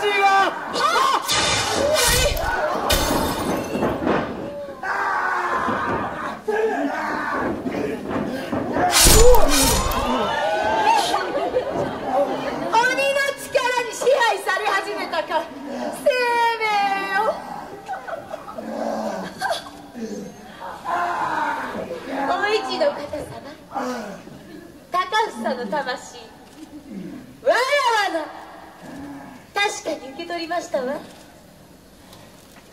ちが。鬼の力に支配され始めたか。生命よお市の方様。高房の魂。わらわ確かに受け取りましたわ。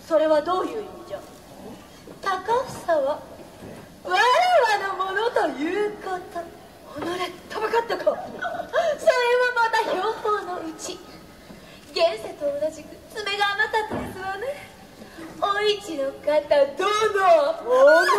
それはどういう意味じゃ？高房はわらのものということ。己とばかったか。それもまた標本のうち。現世と同じく爪が甘かったですわね。お市の方どのおの